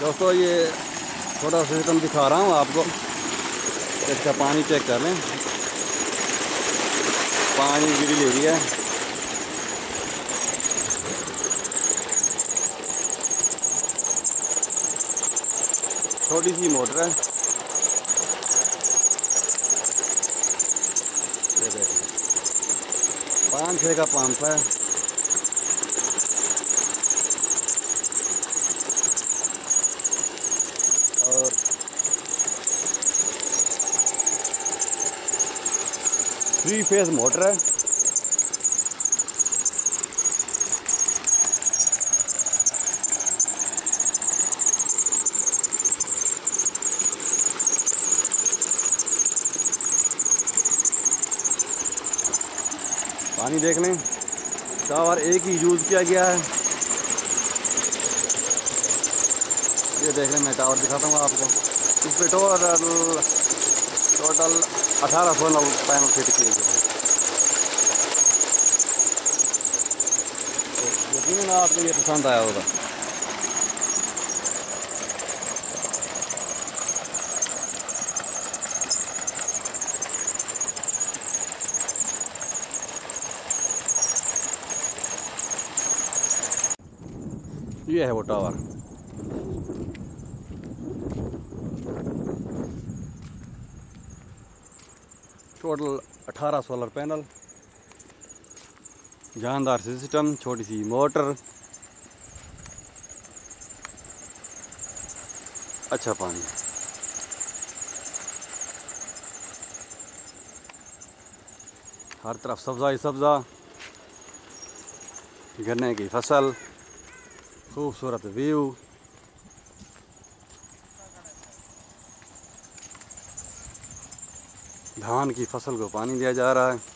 दोस्तों, ये छोटा सिस्टम दिखा रहा हूँ आपको। इसका पानी चेक कर लें। पानी गिरी ले रही है। छोटी सी मोटर है। पाँच छः का पंप है। थ्री फेस मोटर है। पानी देख लें, टावर एक ही यूज़ किया गया है। ये देख लें, मैं टावर दिखाता हूँ आपको। इस पर टोटल टोटल अठारह सोलह पैनल फिट किए गए हैं। यकीन आपको ये पसंद आया होगा? ये है वो टावर टोटल 18 सोलर पैनल, जानदार सिस्टम, छोटी सी मोटर अच्छा पानी। हर तरफ़ सब्ज़ा ही सब्ज़ा, गन्ने की फ़सल, खूबसूरत व्यू। धान की फ़सल को पानी दिया जा रहा है।